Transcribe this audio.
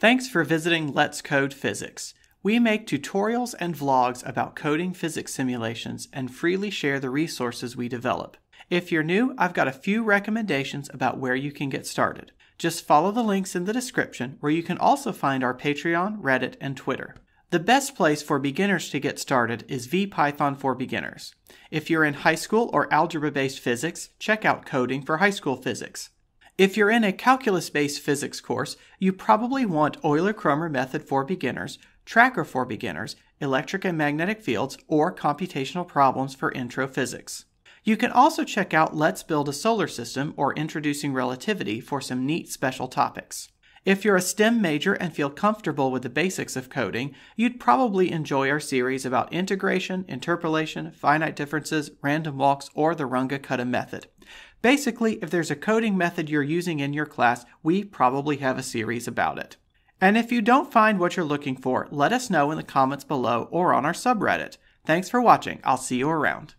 Thanks for visiting Let's Code Physics. We make tutorials and vlogs about coding physics simulations and freely share the resources we develop. If you're new, I've got a few recommendations about where you can get started. Just follow the links in the description where you can also find our Patreon, Reddit, and Twitter. The best place for beginners to get started is VPython for Beginners. If you're in high school or algebra based physics, check out Coding for High School Physics. If you're in a calculus-based physics course, you probably want Euler-Cromer method for beginners, tracker for beginners, electric and magnetic fields, or computational problems for intro physics. You can also check out Let's Build a Solar System or Introducing Relativity for some neat special topics. If you're a STEM major and feel comfortable with the basics of coding, you'd probably enjoy our series about integration, interpolation, finite differences, random walks, or the Runge-Kutta method. Basically, if there's a coding method you're using in your class, we probably have a series about it. And if you don't find what you're looking for, let us know in the comments below or on our subreddit. Thanks for watching. I'll see you around.